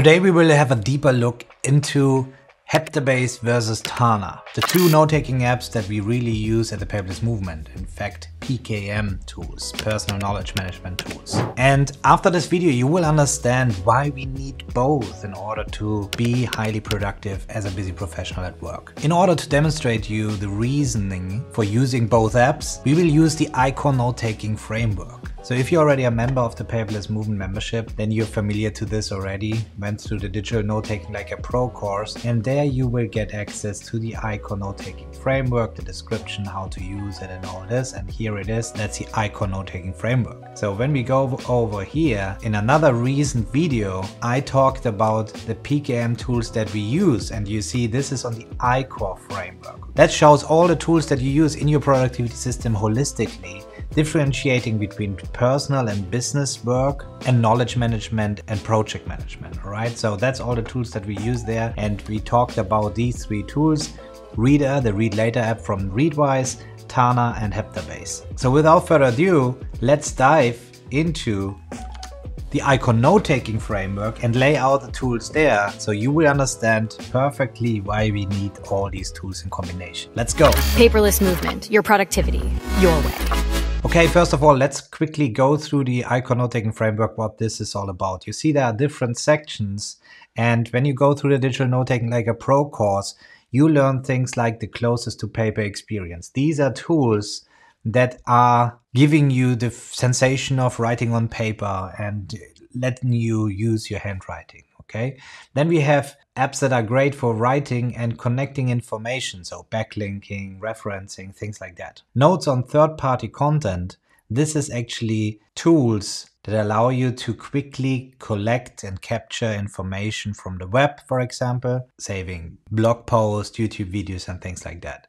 Today we will have a deeper look into Heptabase versus Tana, the two note-taking apps that we really use at the Paperless Movement. In fact, PKM tools, personal knowledge management tools. And after this video, you will understand why we need both in order to be highly productive as a busy professional at work. In order to demonstrate you the reasoning for using both apps, we will use the ICOR note-taking framework. So if you're already a member of the Paperless Movement membership, then you're familiar to this already, went through the digital note-taking like a pro course, and there you will get access to the ICOR note-taking framework, the description, how to use it and all this, and here it is, that's the ICOR note-taking framework. So when we go over here, in another recent video, I talked about the PKM tools that we use, and you see this is on the ICOR framework. That shows all the tools that you use in your productivity system holistically differentiating between personal and business work and knowledge management and project management. All right, so that's all the tools that we use there. And we talked about these three tools Reader, the Read Later app from Readwise, Tana, and Heptabase. So without further ado, let's dive into the ICOR note-taking framework and lay out the tools there so you will understand perfectly why we need all these tools in combination. Let's go. Paperless movement, your productivity, your way. Okay, first of all, let's quickly go through the ICOR note-taking framework, what this is all about. You see there are different sections, and when you go through the digital note-taking like a pro course, you learn things like the closest to paper experience. These are tools that are giving you the sensation of writing on paper and letting you use your handwriting. Okay. Then we have apps that are great for writing and connecting information, so backlinking, referencing, things like that. Notes on third party content. This is actually tools that allow you to quickly collect and capture information from the web, for example, saving blog posts, YouTube videos, and things like that.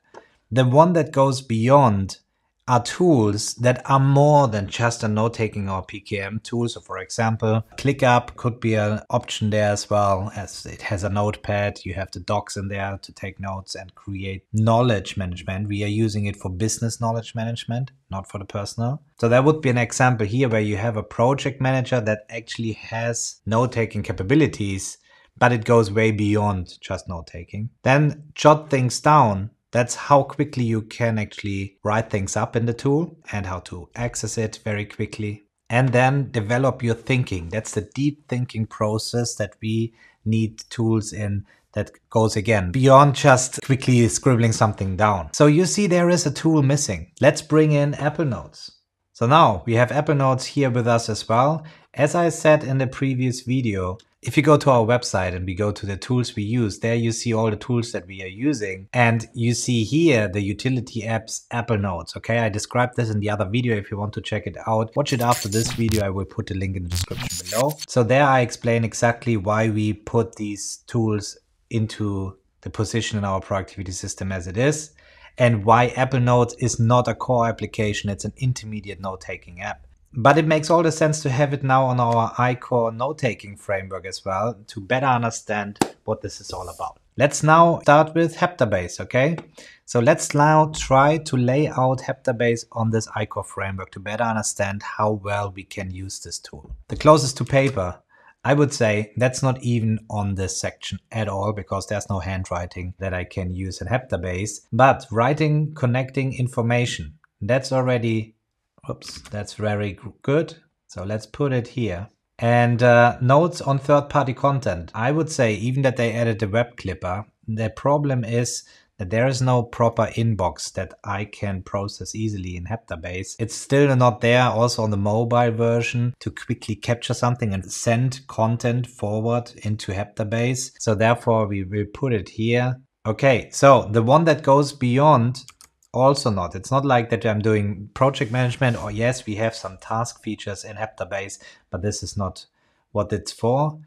The one that goes beyond are tools that are more than just a note taking or PKM tool. So, for example, ClickUp could be an option there as well, as it has a notepad. You have the docs in there to take notes and create knowledge management. We are using it for business knowledge management, not for the personal. So, that would be an example here where you have a project manager that actually has note taking capabilities but it goes way beyond just note taking. Then jot things down that's how quickly you can actually write things up in the tool and how to access it very quickly. And then develop your thinking. That's the deep thinking process that we need tools in that goes again beyond just quickly scribbling something down. So you see there is a tool missing. Let's bring in Apple Notes. So now we have Apple Notes here with us as well. As I said in the previous video, if you go to our website and we go to the tools we use, there you see all the tools that we are using. And you see here the utility apps Apple Notes. Okay, I described this in the other video. If you want to check it out, watch it after this video. I will put the link in the description below. So there I explain exactly why we put these tools into the position in our productivity system as it is and why Apple Notes is not a core application. It's an intermediate note taking app. But it makes all the sense to have it now on our ICOR note-taking framework as well to better understand what this is all about. Let's now start with Heptabase, okay? So let's now try to lay out Heptabase on this ICOR framework to better understand how well we can use this tool. The closest to paper, I would say that's not even on this section at all because there's no handwriting that I can use in Heptabase. But writing, connecting information, that's already Oops, that's very good. So let's put it here. And uh, notes on third-party content. I would say even that they added the web clipper, the problem is that there is no proper inbox that I can process easily in Heptabase. It's still not there also on the mobile version to quickly capture something and send content forward into Heptabase. So therefore we will put it here. Okay, so the one that goes beyond also not. It's not like that I'm doing project management or yes, we have some task features in Heptabase, but this is not what it's for.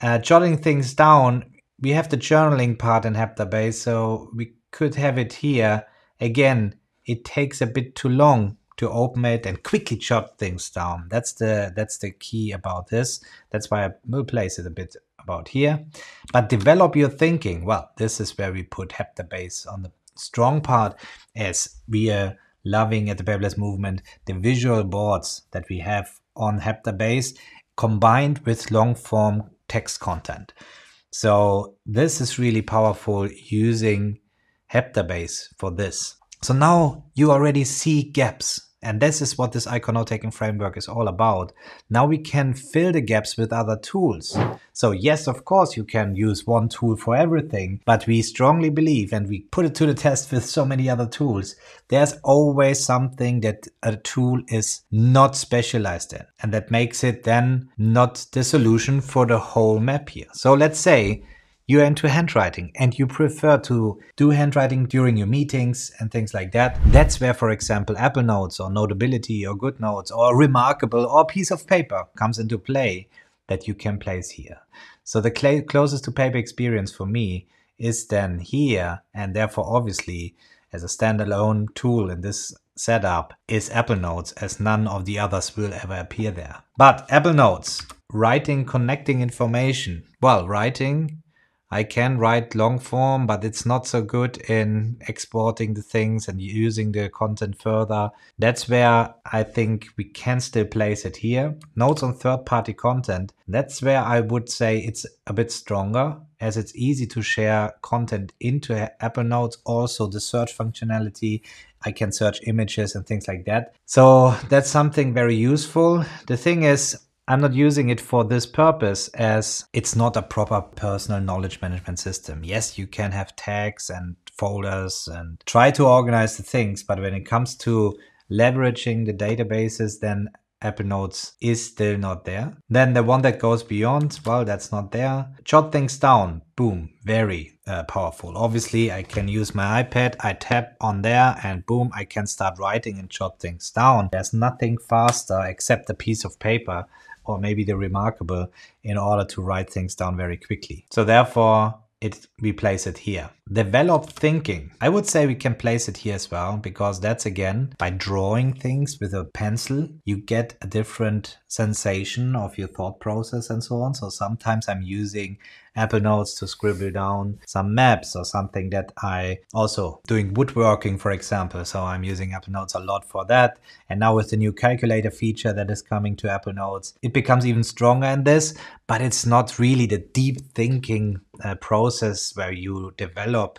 Uh, jotting things down, we have the journaling part in Heptabase, so we could have it here. Again, it takes a bit too long to open it and quickly jot things down. That's the that's the key about this. That's why I will place it a bit about here. But develop your thinking. Well, this is where we put Heptabase on the strong part as we are loving at the paperless movement the visual boards that we have on Heptabase combined with long form text content. So this is really powerful using Heptabase for this. So now you already see gaps and this is what this ICOR note taking framework is all about. Now we can fill the gaps with other tools. So yes, of course, you can use one tool for everything, but we strongly believe, and we put it to the test with so many other tools, there's always something that a tool is not specialized in. And that makes it then not the solution for the whole map here. So let's say you're into handwriting and you prefer to do handwriting during your meetings and things like that, that's where, for example, Apple Notes or Notability or Good Notes or Remarkable or piece of paper comes into play that you can place here. So the cl closest to paper experience for me is then here and therefore obviously as a standalone tool in this setup is Apple Notes as none of the others will ever appear there. But Apple Notes, writing, connecting information. Well, writing I can write long form, but it's not so good in exporting the things and using the content further. That's where I think we can still place it here. Notes on third party content. That's where I would say it's a bit stronger as it's easy to share content into Apple Notes. Also, the search functionality. I can search images and things like that. So that's something very useful. The thing is, I'm not using it for this purpose as it's not a proper personal knowledge management system. Yes, you can have tags and folders and try to organize the things, but when it comes to leveraging the databases, then Apple Notes is still not there. Then the one that goes beyond, well, that's not there. Jot things down, boom, very uh, powerful. Obviously, I can use my iPad, I tap on there, and boom, I can start writing and jot things down. There's nothing faster except a piece of paper or maybe the remarkable in order to write things down very quickly. So therefore, it we place it here. Develop thinking. I would say we can place it here as well because that's again by drawing things with a pencil, you get a different sensation of your thought process and so on. So sometimes I'm using Apple Notes to scribble down some maps or something that I also doing woodworking, for example. So I'm using Apple Notes a lot for that. And now with the new calculator feature that is coming to Apple Notes, it becomes even stronger in this, but it's not really the deep thinking uh, process where you develop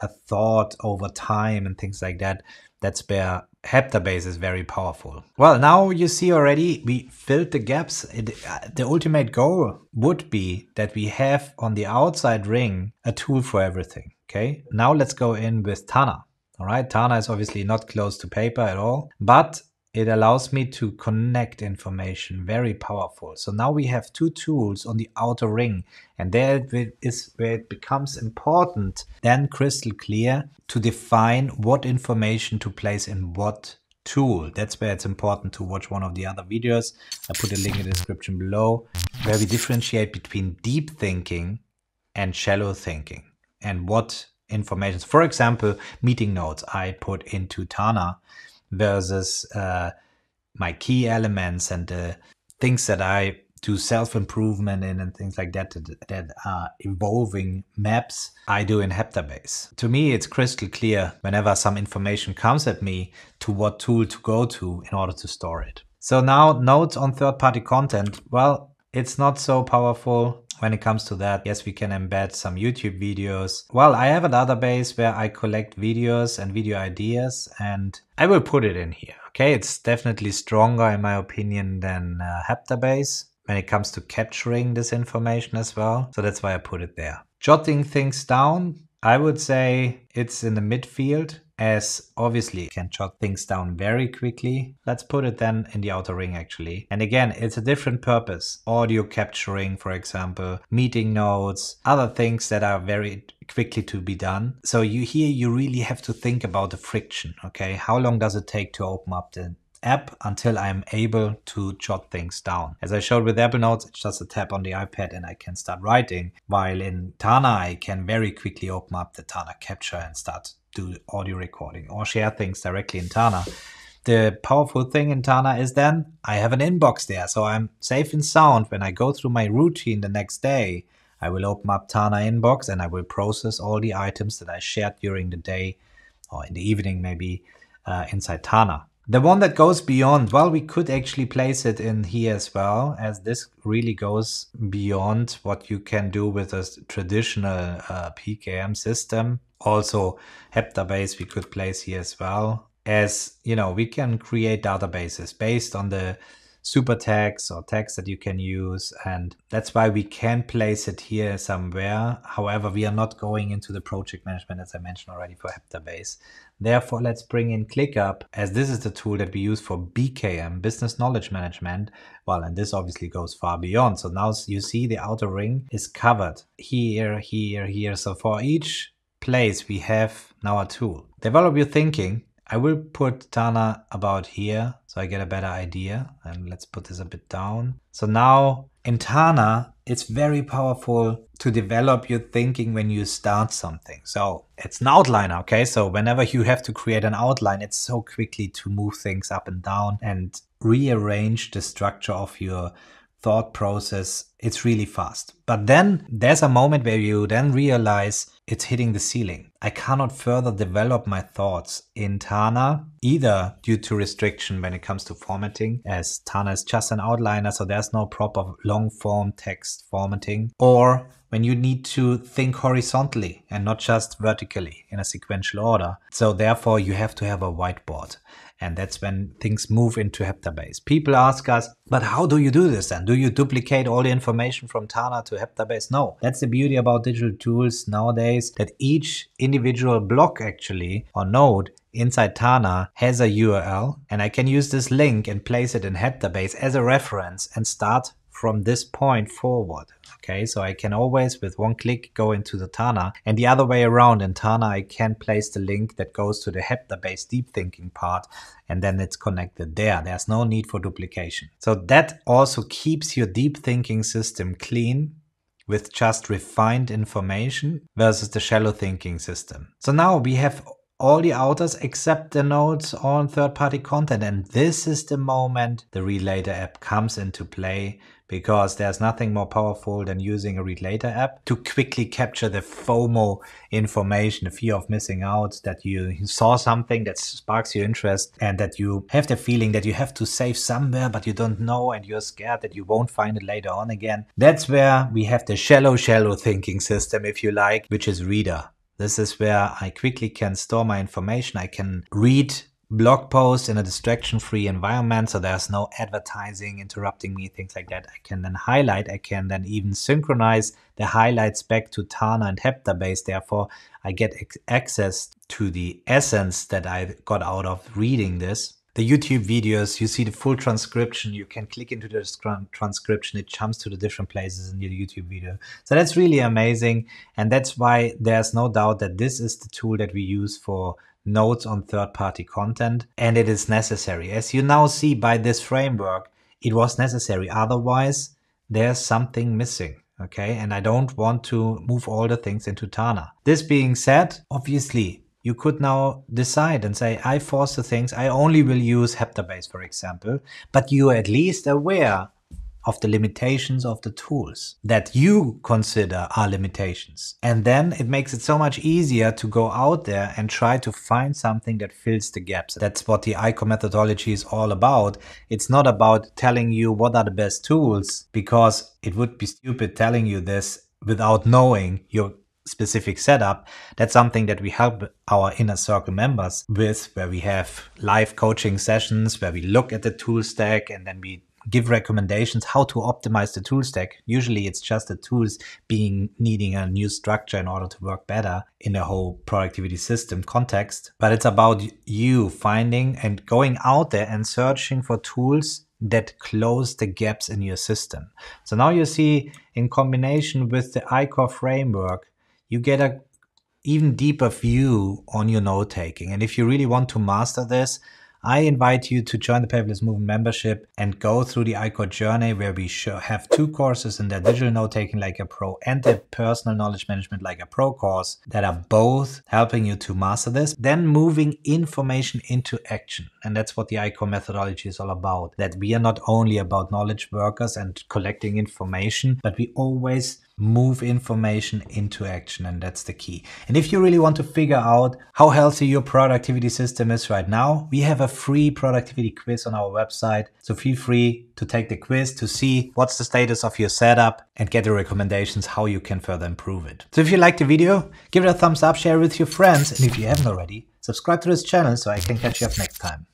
a thought over time and things like that. That's where Heptabase is very powerful. Well, now you see already we filled the gaps. It, uh, the ultimate goal would be that we have on the outside ring a tool for everything. Okay, now let's go in with Tana. All right, Tana is obviously not close to paper at all, but it allows me to connect information very powerful. So now we have two tools on the outer ring and there is where it becomes important then crystal clear to define what information to place in what tool. That's where it's important to watch one of the other videos. I put a link in the description below where we differentiate between deep thinking and shallow thinking and what information. For example meeting notes. I put into tana versus uh, my key elements and the things that I do self improvement in and things like that, that that are evolving maps I do in Heptabase. To me, it's crystal clear whenever some information comes at me to what tool to go to in order to store it. So now notes on third party content. Well, it's not so powerful when it comes to that. Yes, we can embed some YouTube videos. Well, I have a database where I collect videos and video ideas and I will put it in here. Okay, it's definitely stronger in my opinion than uh, Heptabase when it comes to capturing this information as well. So that's why I put it there. Jotting things down, I would say it's in the midfield as obviously can jot things down very quickly. Let's put it then in the outer ring actually. And again, it's a different purpose. Audio capturing, for example, meeting notes, other things that are very quickly to be done. So you here you really have to think about the friction, okay? How long does it take to open up the app until I'm able to jot things down. As I showed with Apple Notes, it's just a tap on the iPad and I can start writing. While in Tana, I can very quickly open up the Tana Capture and start do audio recording or share things directly in Tana. The powerful thing in Tana is then I have an inbox there, so I'm safe and sound when I go through my routine the next day. I will open up Tana inbox and I will process all the items that I shared during the day or in the evening maybe uh, inside Tana. The one that goes beyond, well, we could actually place it in here as well, as this really goes beyond what you can do with a traditional uh, PKM system. Also, Heptabase we could place here as well, as you know, we can create databases based on the super tags or tags that you can use. And that's why we can place it here somewhere. However, we are not going into the project management, as I mentioned already, for Heptabase. Therefore, let's bring in ClickUp as this is the tool that we use for BKM, Business Knowledge Management. Well, and this obviously goes far beyond. So now you see the outer ring is covered here, here, here. So for each place, we have now a tool. Develop your thinking I will put Tana about here so I get a better idea. And let's put this a bit down. So now in Tana, it's very powerful to develop your thinking when you start something. So it's an outline, okay? So whenever you have to create an outline, it's so quickly to move things up and down and rearrange the structure of your thought process. It's really fast. But then there's a moment where you then realize it's hitting the ceiling. I cannot further develop my thoughts in Tana, either due to restriction when it comes to formatting, as Tana is just an outliner, so there's no proper long form text formatting, or when you need to think horizontally and not just vertically in a sequential order. So therefore you have to have a whiteboard. And that's when things move into Heptabase. People ask us, but how do you do this then? Do you duplicate all the information from Tana to Heptabase? No. That's the beauty about digital tools nowadays that each individual block actually or node inside Tana has a URL and I can use this link and place it in Heptabase as a reference and start from this point forward. Okay, so I can always with one click go into the Tana and the other way around in Tana I can place the link that goes to the Heptabase deep thinking part and then it's connected there. There's no need for duplication. So that also keeps your deep thinking system clean with just refined information versus the shallow thinking system. So now we have all the outers except the nodes on third-party content. And this is the moment the Later app comes into play because there's nothing more powerful than using a read Later app to quickly capture the FOMO information, the fear of missing out, that you saw something that sparks your interest and that you have the feeling that you have to save somewhere, but you don't know and you're scared that you won't find it later on again. That's where we have the shallow, shallow thinking system, if you like, which is Reader. This is where I quickly can store my information. I can read blog post in a distraction free environment. So there's no advertising interrupting me, things like that. I can then highlight. I can then even synchronize the highlights back to Tana and Heptabase. Therefore, I get access to the essence that I got out of reading this the YouTube videos, you see the full transcription. You can click into the transcription. It jumps to the different places in your YouTube video. So that's really amazing. And that's why there's no doubt that this is the tool that we use for notes on third party content. And it is necessary. As you now see by this framework, it was necessary. Otherwise, there's something missing. Okay. And I don't want to move all the things into Tana. This being said, obviously you could now decide and say, I force the things, I only will use Heptabase, for example, but you are at least aware of the limitations of the tools that you consider are limitations. And then it makes it so much easier to go out there and try to find something that fills the gaps. That's what the ICO methodology is all about. It's not about telling you what are the best tools because it would be stupid telling you this without knowing your specific setup, that's something that we help our inner circle members with, where we have live coaching sessions, where we look at the tool stack and then we give recommendations how to optimize the tool stack. Usually it's just the tools being needing a new structure in order to work better in a whole productivity system context. But it's about you finding and going out there and searching for tools that close the gaps in your system. So now you see in combination with the ICOR framework, you get a even deeper view on your note taking. And if you really want to master this, I invite you to join the Paperless Movement membership and go through the ICOR journey where we have two courses in the digital note taking like a pro and the personal knowledge management like a pro course that are both helping you to master this, then moving information into action. And that's what the ICOR methodology is all about. That we are not only about knowledge workers and collecting information, but we always move information into action. And that's the key. And if you really want to figure out how healthy your productivity system is right now, we have a free productivity quiz on our website. So feel free to take the quiz to see what's the status of your setup and get the recommendations how you can further improve it. So if you liked the video, give it a thumbs up, share it with your friends. And if you haven't already, subscribe to this channel so I can catch you up next time.